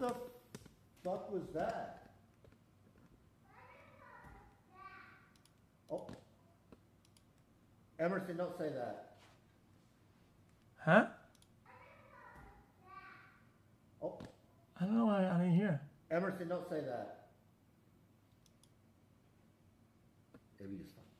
the fuck was that? Oh. Emerson, don't say that. Huh? Oh, I don't know. why I didn't hear. Emerson, don't say that. Maybe just, maybe.